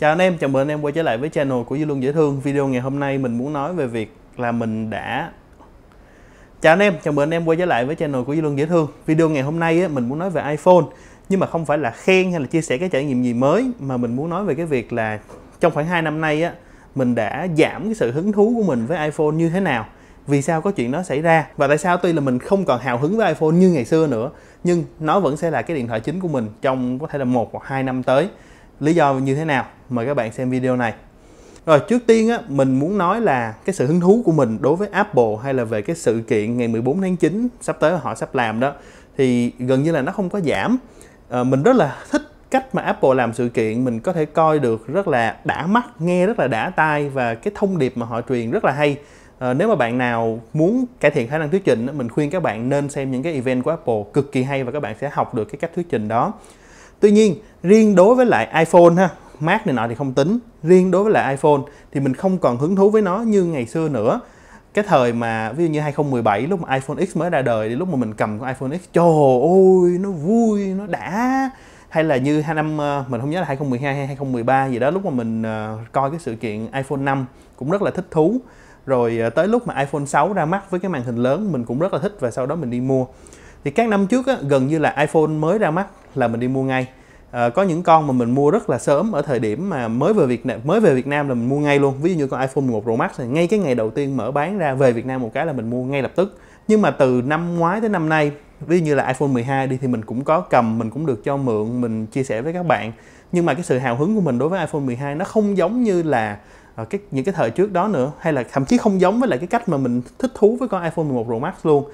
Chào anh em, chào mừng anh em quay trở lại với channel của Dư Luân Dễ Thương. Video ngày hôm nay mình muốn nói về việc là mình đã Chào anh em, chào mừng anh em quay trở lại với channel của Dư Luân Dễ Thương. Video ngày hôm nay á, mình muốn nói về iPhone Nhưng mà không phải là khen hay là chia sẻ cái trải nghiệm gì mới Mà mình muốn nói về cái việc là trong khoảng 2 năm nay á Mình đã giảm cái sự hứng thú của mình với iPhone như thế nào vì sao có chuyện đó xảy ra và tại sao tuy là mình không còn hào hứng với iPhone như ngày xưa nữa nhưng nó vẫn sẽ là cái điện thoại chính của mình trong có thể là một hoặc hai năm tới lý do như thế nào? Mời các bạn xem video này. Rồi trước tiên á mình muốn nói là cái sự hứng thú của mình đối với Apple hay là về cái sự kiện ngày 14 tháng 9 sắp tới họ sắp làm đó thì gần như là nó không có giảm. À, mình rất là thích cách mà Apple làm sự kiện. Mình có thể coi được rất là đã mắt nghe rất là đã tai và cái thông điệp mà họ truyền rất là hay. À, nếu mà bạn nào muốn cải thiện khả năng thuyết trình mình khuyên các bạn nên xem những cái event của Apple cực kỳ hay và các bạn sẽ học được cái cách thuyết trình đó tuy nhiên riêng đối với lại iPhone ha Mac này nọ thì không tính. Riêng đối với lại iPhone thì mình không còn hứng thú với nó như ngày xưa nữa. Cái thời mà ví dụ như 2017 lúc mà iPhone X mới ra đời thì lúc mà mình cầm con iPhone X trời ơi nó vui nó đã. Hay là như hai năm ờ, mình không nhớ là 2012 hay 2013 gì đó lúc mà mình ờ, coi cái sự kiện iPhone 5 cũng rất là thích thú. Rồi ờ, tới lúc mà iPhone 6 ra mắt với cái màn hình lớn mình cũng rất là thích và sau đó mình đi mua. Thì các năm trước á, gần như là iPhone mới ra mắt là mình đi mua ngay. À, có những con mà mình mua rất là sớm ở thời điểm mà mới về Việt Nam mới về Việt Nam là mình mua ngay luôn. Ví dụ như con iPhone 11 Pro Max này ngay cái ngày đầu tiên mở bán ra về Việt Nam một cái là mình mua ngay lập tức. Nhưng mà từ năm ngoái tới năm nay ví dụ như là iPhone 12 đi thì mình cũng có cầm mình cũng được cho mượn mình chia sẻ với các bạn. Nhưng mà cái sự hào hứng của mình đối với iPhone 12 nó không giống như là ờ, cái những cái thời trước đó nữa hay là thậm chí không giống với lại cái cách mà mình thích thú với con iPhone 11 Pro Max luôn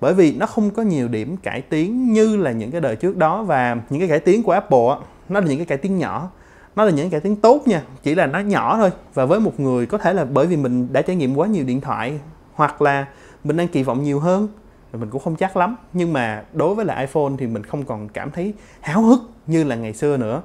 bởi vì nó không có nhiều điểm cải tiến như là những cái đời trước đó và những cái cải tiến của Apple á, nó là những cái cải tiến nhỏ. Nó là những cải tiến tốt nha chỉ là nó nhỏ thôi. Và với một người có thể là bởi vì mình đã trải nghiệm quá nhiều điện thoại hoặc là mình đang kỳ vọng nhiều hơn mình cũng không chắc lắm. Nhưng mà đối với lại iPhone thì mình không còn cảm thấy háo hức như là ngày xưa nữa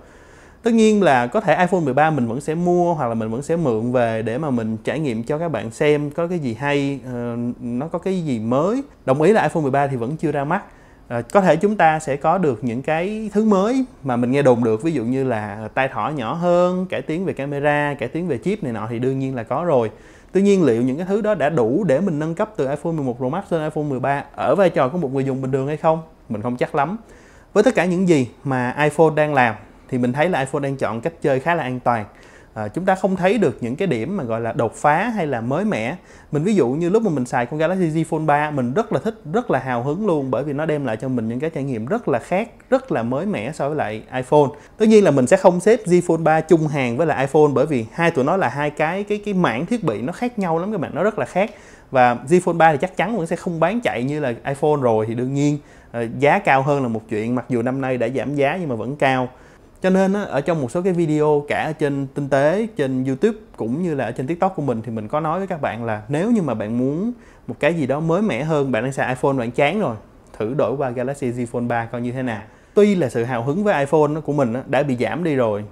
tất nhiên là có thể iPhone 13 mình vẫn sẽ mua hoặc là mình vẫn sẽ mượn về để mà mình trải nghiệm cho các bạn xem có cái gì hay ờ, nó có cái gì mới đồng ý là iPhone 13 thì vẫn chưa ra mắt À, có thể chúng ta sẽ có được những cái thứ mới mà mình nghe đồn được ví dụ như là tai thỏ nhỏ hơn cải tiến về camera cải tiến về chip này nọ thì đương nhiên là có rồi Tuy nhiên liệu những cái thứ đó đã đủ để mình nâng cấp từ iPhone 11 Pro Max lên iPhone 13 ở vai trò của một người dùng bình thường hay không? Mình không chắc lắm. Với tất cả những gì mà iPhone đang làm thì mình thấy là iPhone đang chọn cách chơi khá là an toàn. À, chúng ta không thấy được những cái điểm mà gọi là đột phá hay là mới mẻ. Mình ví dụ như lúc mà mình xài con Galaxy Z Fold 3 mình rất là thích rất là hào hứng luôn bởi vì nó đem lại cho mình những cái trải nghiệm rất là khác rất là mới mẻ so với lại iPhone. Tất nhiên là mình sẽ không xếp Z Fold 3 chung hàng với lại iPhone bởi vì hai tụi nó là hai cái cái cái mảng thiết bị nó khác nhau lắm các bạn nó rất là khác. Và Z Fold 3 thì chắc chắn vẫn sẽ không bán chạy như là iPhone rồi thì đương nhiên à, giá cao hơn là một chuyện mặc dù năm nay đã giảm giá nhưng mà vẫn cao cho nên á, ở trong một số cái video cả ở trên tinh tế trên youtube cũng như là ở trên tiktok của mình thì mình có nói với các bạn là nếu như mà bạn muốn một cái gì đó mới mẻ hơn bạn đang xài iphone bạn chán rồi thử đổi qua galaxy z fold 3 coi như thế nào. Tuy là sự hào hứng với iphone của mình đã bị giảm đi rồi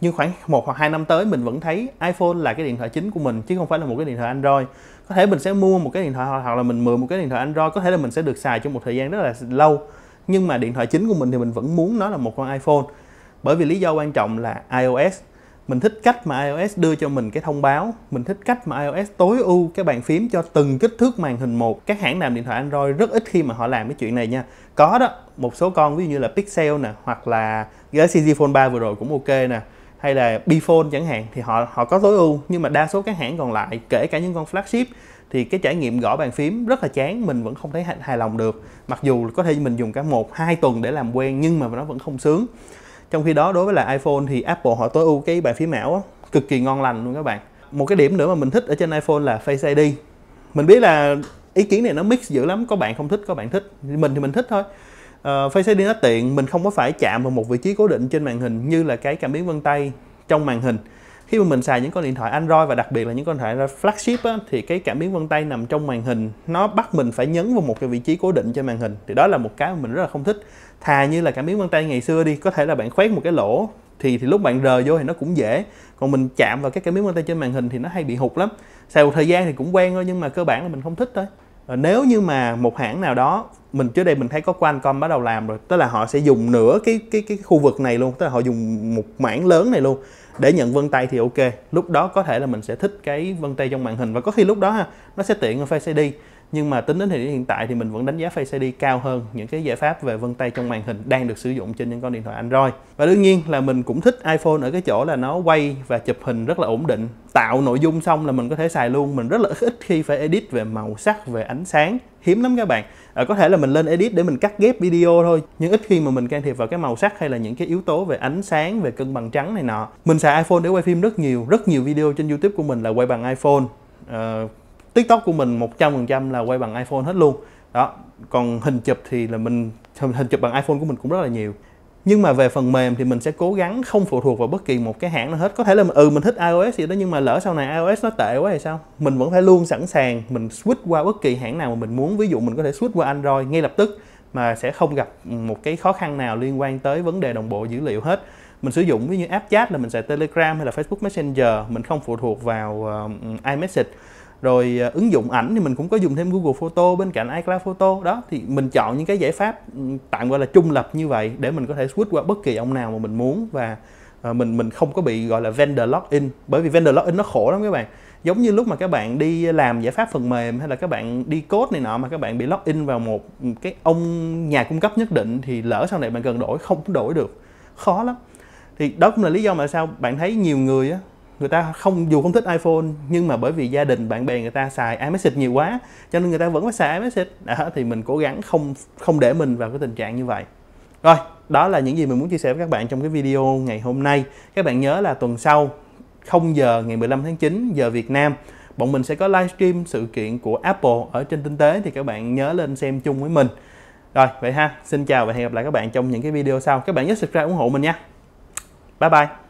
nhưng khoảng một hoặc hai năm tới mình vẫn thấy iPhone là cái điện thoại chính của mình chứ không phải là một cái điện thoại Android. Có thể mình sẽ mua một cái điện thoại hoặc là mình mượn một cái điện thoại Android có thể là mình sẽ được xài trong một thời gian rất là lâu. Nhưng mà điện thoại chính của mình thì mình vẫn muốn nó là một con iPhone bởi vì lý do quan trọng là iOS, mình thích cách mà iOS đưa cho mình cái thông báo, mình thích cách mà iOS tối ưu cái bàn phím cho từng kích thước màn hình một. Các hãng làm điện thoại Android rất ít khi mà họ làm cái chuyện này nha. Có đó, một số con, ví dụ như là Pixel nè, hoặc là Galaxy Z Fold 3 vừa rồi cũng ok nè. Hay là Bphone chẳng hạn, thì họ họ có tối ưu, nhưng mà đa số các hãng còn lại, kể cả những con flagship, thì cái trải nghiệm gõ bàn phím rất là chán, mình vẫn không thấy hài lòng được. Mặc dù có thể mình dùng cả một, hai tuần để làm quen, nhưng mà nó vẫn không sướng trong khi đó đối với lại iPhone thì Apple họ tối ưu cái bàn phím ảo á, cực kỳ ngon lành luôn các bạn. Một cái điểm nữa mà mình thích ở trên iPhone là Face ID mình biết là ý kiến này nó mix dữ lắm có bạn không thích có bạn thích. Mình thì mình thích thôi. Uh, Face ID nó tiện mình không có phải chạm vào một vị trí cố định trên màn hình như là cái cảm biến vân tay trong màn hình khi mà mình xài những con điện thoại Android và đặc biệt là những con điện thoại flagship á, thì cái cảm biến vân tay nằm trong màn hình nó bắt mình phải nhấn vào một cái vị trí cố định trên màn hình. Thì đó là một cái mà mình rất là không thích. Thà như là cảm biến vân tay ngày xưa đi có thể là bạn khoét một cái lỗ thì thì lúc bạn rờ vô thì nó cũng dễ. Còn mình chạm vào cái cảm biến vân tay trên màn hình thì nó hay bị hụt lắm. Sau một thời gian thì cũng quen thôi nhưng mà cơ bản là mình không thích thôi. Ờ, nếu như mà một hãng nào đó mình trước đây mình thấy có Qualcomm bắt đầu làm rồi tức là họ sẽ dùng nửa cái cái cái khu vực này luôn tức là họ dùng một mảng lớn này luôn để nhận vân tay thì ok. Lúc đó có thể là mình sẽ thích cái vân tay trong màn hình. Và có khi lúc đó ha, nó sẽ tiện hơn Face ID nhưng mà tính đến thời điểm hiện tại thì mình vẫn đánh giá Face ID cao hơn những cái giải pháp về vân tay trong màn hình đang được sử dụng trên những con điện thoại Android. Và đương nhiên là mình cũng thích iPhone ở cái chỗ là nó quay và chụp hình rất là ổn định tạo nội dung xong là mình có thể xài luôn. Mình rất là ít khi phải edit về màu sắc về ánh sáng hiếm lắm các bạn. À, có thể là mình lên edit để mình cắt ghép video thôi nhưng ít khi mà mình can thiệp vào cái màu sắc hay là những cái yếu tố về ánh sáng về cân bằng trắng này nọ. Mình xài iPhone để quay phim rất nhiều rất nhiều video trên YouTube của mình là quay bằng iPhone. Uh, TikTok của mình 100% là quay bằng iPhone hết luôn. Đó còn hình chụp thì là mình hình chụp bằng iPhone của mình cũng rất là nhiều. Nhưng mà về phần mềm thì mình sẽ cố gắng không phụ thuộc vào bất kỳ một cái hãng nào hết. Có thể là ừ mình thích iOS gì đó nhưng mà lỡ sau này iOS nó tệ quá thì sao? Mình vẫn phải luôn sẵn sàng mình switch qua bất kỳ hãng nào mà mình muốn. Ví dụ mình có thể switch qua Android ngay lập tức mà sẽ không gặp ừ, một cái khó khăn nào liên quan tới vấn đề đồng bộ dữ liệu hết. Mình sử dụng ví như app chat là mình xài Telegram hay là Facebook Messenger. Mình không phụ thuộc vào uh, iMessage rồi à, ứng dụng ảnh thì mình cũng có dùng thêm Google Photo, bên cạnh iCloud Photo. Đó, thì mình chọn những cái giải pháp ừ, tạm gọi là trung lập như vậy để mình có thể switch qua bất kỳ ông nào mà mình muốn và à, mình mình không có bị gọi là vendor login bởi vì vendor login nó khổ lắm các bạn. Giống như lúc mà các bạn đi làm giải pháp phần mềm hay là các bạn đi code này nọ mà các bạn bị login vào một ừ, cái ông nhà cung cấp nhất định thì lỡ sau này bạn cần đổi, không đổi được. Khó lắm. Thì đó cũng là lý do mà sao bạn thấy nhiều người á người ta không dù không thích iPhone nhưng mà bởi vì gia đình bạn bè người ta xài iMessage nhiều quá cho nên người ta vẫn phải xài iMessage. Đó, thì mình cố gắng không không để mình vào cái tình trạng như vậy. Rồi đó là những gì mình muốn chia sẻ với các bạn trong cái video ngày hôm nay. Các bạn nhớ là tuần sau 0 giờ ngày 15 tháng 9 giờ Việt Nam bọn mình sẽ có livestream sự kiện của Apple ở trên tinh tế thì các bạn nhớ lên xem chung với mình. Rồi vậy ha xin chào và hẹn gặp lại các bạn trong những cái video sau. Các bạn nhớ subscribe ủng hộ mình nha. Bye bye.